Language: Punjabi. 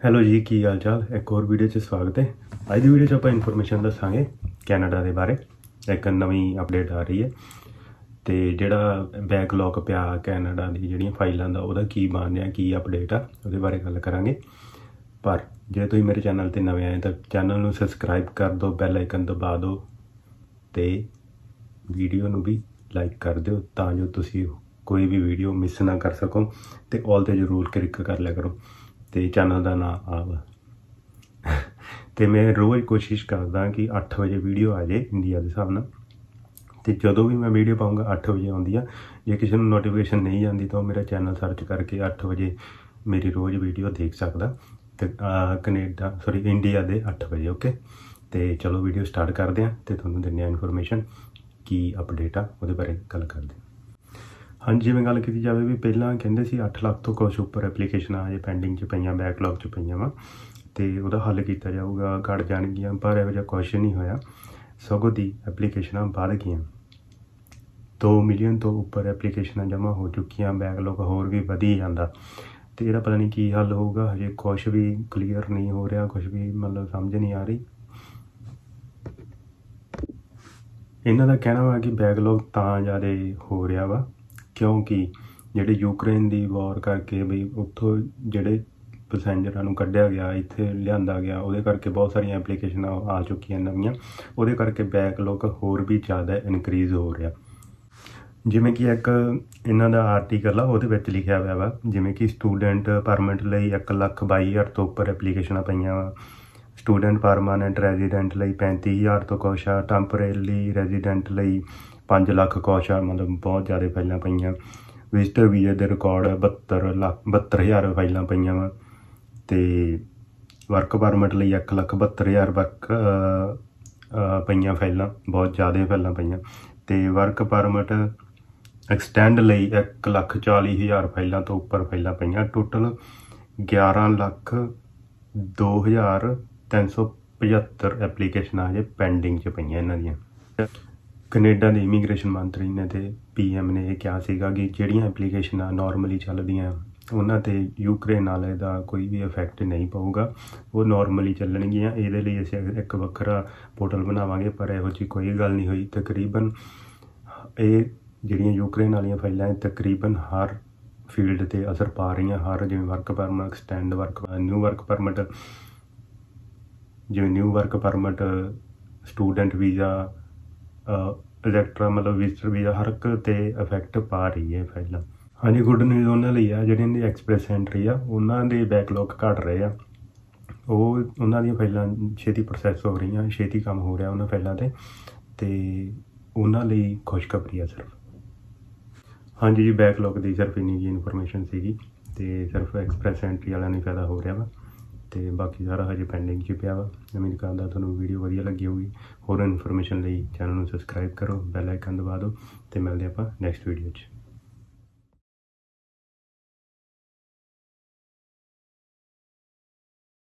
ਹੈਲੋ ਜੀ, ਕੀ ਹਾਲ ਚਾਲ? ਇੱਕ ਹੋਰ ਵੀਡੀਓ 'ਚ ਸਵਾਗਤ ਹੈ। ਅੱਜ ਦੀ ਵੀਡੀਓ 'ਚ ਆਪਾਂ ਇਨਫੋਰਮੇਸ਼ਨ ਦੱਸਾਂਗੇ ਕੈਨੇਡਾ ਦੇ ਬਾਰੇ। ਇੱਕ ਨਵੀਂ ਅਪਡੇਟ ਆ ਰਹੀ ਹੈ। ਤੇ ਜਿਹੜਾ ਬੈਕਲੌਗ ਪਿਆ ਕੈਨੇਡਾ ਦੀ ਜਿਹੜੀਆਂ ਫਾਈਲਾਂ ਦਾ, ਉਹਦਾ ਕੀ ਬਣਿਆ, ਕੀ ਅਪਡੇਟ ਆ, ਉਹਦੇ ਬਾਰੇ ਗੱਲ ਕਰਾਂਗੇ। ਪਰ ਜੇ ਤੁਸੀਂ ਮੇਰੇ ਚੈਨਲ ਤੇ ਨਵੇਂ ਆਏ ਤਾਂ ਚੈਨਲ ਨੂੰ ਸਬਸਕ੍ਰਾਈਬ ਕਰ ਦਿਓ ਬੈਲ ਆਈਕਨ ਦਬਾ ਦਿਓ ਤੇ ਵੀਡੀਓ ਨੂੰ ਵੀ ਲਾਈਕ ਕਰ ਦਿਓ ਤਾਂ ਜੋ ਤੁਸੀਂ ਕੋਈ ਵੀ ਵੀਡੀਓ ਮਿਸ ਨਾ ਕਰ ਸਕੋ ਤੇ ਆਲ ਤੇ ਜ਼ਰੂਰ ਕਲਿੱਕ ਕਰ ਲਿਆ ਕਰੋ। ਤੇ ਚੈਨਲ ਦਾ ਨਾਮ ਆਵਾ। ਤੇ ਮੈਂ ਰੋਜ਼ ਕੋਸ਼ਿਸ਼ ਕਰਦਾ ਕਿ 8 ਵਜੇ ਵੀਡੀਓ ਆ ਜਾਏ ਇੰਡੀਆ ਦੇ ਹਿਸਾਬ ਨਾਲ ਤੇ ਜਦੋਂ ਵੀ ਮੈਂ ਵੀਡੀਓ ਪਾਉਂਗਾ 8 ਵਜੇ ਆਉਂਦੀ ਆ। ਜੇ ਕਿਸੇ ਨੂੰ ਨੋਟੀਫਿਕੇਸ਼ਨ ਨਹੀਂ ਜਾਂਦੀ ਤਾਂ ਉਹ ਮੇਰਾ ਚੈਨਲ ਸਰਚ ਕਰਕੇ 8 ਵਜੇ ਮੇਰੀ ਰੋਜ਼ ਵੀਡੀਓ ਦੇਖ ਸਕਦਾ। ਤੇ ਕੈਨੇਡਾ ਸੌਰੀ ਇੰਡੀਆ ਦੇ 8 ਵਜੇ ਓਕੇ ਤੇ ਚਲੋ ਵੀਡੀਓ ਸਟਾਰਟ ਕਰਦੇ ਹਾਂ ਤੇ ਤੁਹਾਨੂੰ ਦਿੰਦੇ ਆ ਇਨਫੋਰਮੇਸ਼ਨ ਕੀ ਅਪਡੇਟ ਆ, ਉਹਦੇ ਬਾਰੇ ਗੱਲ ਕਰਦੇ ਹਾਂ ਹਾਂਜੀ, ਜਿਵੇਂ ਗੱਲ ਕੀਤੀ ਜਾਵੇ ਵੀ ਪਹਿਲਾਂ ਕਹਿੰਦੇ ਸੀ 8 ਲੱਖ ਤੋਂ ਕੁਝ ਉੱਪਰ ਐਪਲੀਕੇਸ਼ਨਾਂ ਅਜੇ ਪੈਂਡਿੰਗ 'ਚ ਪਈਆਂ ਬੈਕਲੌਗ 'ਚ ਪਈਆਂ ਵਾ। ਤੇ ਉਹਦਾ ਹੱਲ ਕੀਤਾ ਜਾਊਗਾ, ਘਟ ਜਾਣਗੀਆਂ, ਪਰ ਇਹੋ ਜਿਹਾ ਕੁਝ ਨਹੀਂ ਹੋਇਆ। ਸਗੋਂ ਦੀ ਐਪਲੀਕੇਸ਼ਨਾਂ ਵੱਧ ਗਈਆਂ। 2 ਮਿਲੀਅਨ ਤੋਂ ਉੱਪਰ ਐਪਲੀਕੇਸ਼ਨਾਂ ਜਮ੍ਹਾਂ ਹੋ ਚੁੱਕੀਆਂ ਬੈਕਲੌਗ ਹੋਰ ਵੀ ਵਧੀ ਜਾਂਦਾ। ਤੇ ਇਹਦਾ ਪਤਾ ਨਹੀਂ ਕੀ ਹੱਲ ਹੋਊਗਾ, ਹਜੇ ਕੁਝ ਵੀ ਕਲੀਅਰ ਨਹੀਂ ਹੋ ਰਿਹਾ ਕੁਝ ਵੀ ਮਤਲਬ ਸਮਝ ਨਹੀਂ ਆ ਰਹੀ। ਇਹਨਾਂ ਦਾ ਕਹਿਣਾ ਵਾ ਕਿ ਬੈਕਲੌਗ ਤਾਂ ਜ਼ਿਆਦਾ ਹੋ ਰਿਹਾ ਵਾ। ਕਿਉਂਕਿ ਜਿਹੜੇ ਯੂਕਰੇਨ ਦੀ ਵਾਰ ਕਰਕੇ ਵੀ ਉੱਥੋਂ ਜਿਹੜੇ ਪੈਸੇਂਜਰਾਂ ਨੂੰ ਕੱਢਿਆ ਗਿਆ, ਇੱਥੇ ਲਿਆਂਦਾ ਗਿਆ, ਉਹਦੇ ਕਰਕੇ ਬਹੁਤ ਸਾਰੀਆਂ ਐਪਲੀਕੇਸ਼ਨਾਂ ਆ ਚੁੱਕੀਆਂ ਨਵੀਆਂ। ਉਹਦੇ ਕਰਕੇ ਬੈਕਲੌਗ ਹੋਰ ਵੀ ਜ਼ਿਆਦਾ ਇਨਕਰੀਜ਼ ਹੋ ਰਿਹਾ। ਜਿਵੇਂ ਕਿ ਇੱਕ ਇਹਨਾਂ ਦਾ ਆਰਟੀਕਲ ਆ, ਉਹਦੇ ਵਿੱਚ ਲਿਖਿਆ ਹੋਇਆ ਵਾ, ਜਿਵੇਂ ਕਿ ਸਟੂਡੈਂਟ ਪਰਮਿਟ ਲਈ 122000 ਤੋਂ ਉੱਪਰ ਐਪਲੀਕੇਸ਼ਨਾਂ ਪਈਆਂ ਵਾ। ਸਟੂਡੈਂਟ ਪਰਮਾਨੈਂਟ ਰੈਜ਼ੀਡੈਂਟ ਲਈ 35000 ਤੋਂ ਕੁਛ ਆ ਟੈਂਪਰੇਰੀ ਰੈਜ਼ੀਡੈਂਟ ਲਈ 5 ਲੱਖ ਕੁਛ ਆ ਮਤਲਬ ਬਹੁਤ ਜ਼ਿਆਦਾ ਫਾਈਲਾਂ ਪਈਆਂ। ਵਿਜ਼ਟਰ ਵੀਜ਼ੇ ਦੇ ਰਿਕਾਰਡ 72 ਲੱਖ 72000 ਫਾਈਲਾਂ ਪਈਆਂ ਵਾ। ਤੇ ਵਰਕ ਪਰਮਿਟ ਲਈ 1 ਲੱਖ 72000 ਵਰਕ ਪਈਆਂ ਫਾਈਲਾਂ, ਬਹੁਤ ਜ਼ਿਆਦਾ ਫਾਈਲਾਂ ਪਈਆਂ। ਤੇ ਵਰਕ ਪਰਮਿਟ ਐਕਸਟੈਂਡ ਲਈ 1 ਲੱਖ 40000 ਫਾਈਲਾਂ ਤੋਂ ਉੱਪਰ ਫਾਈਲਾਂ ਪਈਆਂ। ਟੋਟਲ 11 ਲੱਖ 2375 ਐਪਲੀਕੇਸ਼ਨਾਂ ਹਜੇ ਪੈਂਡਿੰਗ 'ਚ ਪਈਆਂ ਇਹਨਾਂ ਦੀਆਂ। ਕੈਨੇਡਾ ਦੇ ਇਮੀਗ੍ਰੇਸ਼ਨ ਮੰਤਰੀ ਨੇ ਤੇ ਪੀਐਮ ਨੇ ਇਹ ਕਿਹਾ ਸੀਗਾ ਕਿ ਜਿਹੜੀਆਂ ਐਪਲੀਕੇਸ਼ਨਾਂ ਨਾਰਮਲੀ ਚੱਲਦੀਆਂ, ਉਹਨਾਂ ਤੇ ਯੂਕਰੇਨ ਵਾਲੇ ਦਾ ਕੋਈ ਵੀ ਇਫੈਕਟ ਨਹੀਂ ਪਊਗਾ। ਉਹ ਨਾਰਮਲੀ ਚੱਲਣਗੀਆਂ, ਇਹਦੇ ਲਈ ਅਸੀਂ ਇੱਕ ਵੱਖਰਾ ਪੋਰਟਲ ਬਣਾਵਾਂਗੇ, ਪਰ ਇਹੋ ਜਿਹੀ ਕੋਈ ਗੱਲ ਨਹੀਂ ਹੋਈ। ਤਕਰੀਬਨ ਇਹ ਜਿਹੜੀਆਂ ਯੂਕਰੇਨ ਵਾਲੀਆਂ ਫਾਈਲਾਂ ਤਕਰੀਬਨ ਹਰ ਫੀਲਡ ਤੇ ਅਸਰ ਪਾ ਰਹੀਆਂ, ਹਰ ਜਿਵੇਂ work permit extend work new work permit ਜਿਵੇਂ new work permit student visa Electra ਮਤਲਬ ਵਿਜ਼ਟਰ ਵੀਜ਼ਾ ਹਰ ਇੱਕ ਤੇ ਇਫੈਕਟ ਪਾ ਰਹੀ ਹੈ ਫਾਈਲਾਂ ਹਾਂਜੀ ਗੁੱਡ ਨਿਊਜ਼ ਉਹਨਾਂ ਲਈ ਆ, ਜਿਹੜੀਆਂ ਦੀ ਐਕਸਪ੍ਰੈਸ ਐਂਟਰੀ ਆ, ਉਹਨਾਂ ਦੇ ਬੈਕਲੌਗ ਘਟ ਰਹੇ ਆ। ਉਹ ਉਹਨਾਂ ਦੀਆਂ ਫਾਈਲਾਂ ਛੇਤੀ ਪ੍ਰੋਸੈਸ ਹੋ ਰਹੀਆਂ, ਛੇਤੀ ਕੰਮ ਹੋ ਰਿਹਾ ਉਹਨਾਂ ਫਾਈਲਾਂ ਤੇ ਤੇ ਉਹਨਾਂ ਲਈ ਖੁਸ਼ਖਬਰੀ ਆ ਸਿਰਫ। ਹਾਂਜੀ ਜੀ ਬੈਕਲੌਗ ਦੀ ਸਿਰਫ ਇੰਨੀ ਜੀ ਇਨਫੋਰਮੇਸ਼ਨ ਸੀਗੀ, ਤੇ ਸਿਰਫ ਐਕਸਪ੍ਰੈਸ ਐਂਟਰੀ ਵਾਲਿਆਂ ਨੂੰ ਫਾਇਦਾ ਹੋ ਰਿਹਾ ਵਾ। ਤੇ ਬਾਕੀ ਸਾਰਾ ਹਜੇ ਪੈਂਡਿੰਗ 'ਚ ਪਿਆ ਵਾ। ਉਮੀਦ ਕਰਦਾ ਤੁਹਾਨੂੰ ਵੀਡੀਓ ਵਧੀਆ ਲੱਗੀ ਹੋਊਗੀ। ਹੋਰ ਇਨਫੋਰਮੇਸ਼ਨ ਲਈ ਚੈਨਲ ਨੂੰ ਸਬਸਕ੍ਰਾਈਬ ਕਰੋ ਬੈਲ ਆਈਕਨ ਦਬਾ ਦਿਓ ਤੇ ਮਿਲਦੇ ਆਪਾਂ ਨੈਕਸਟ ਵੀਡੀਓ 'ਚ।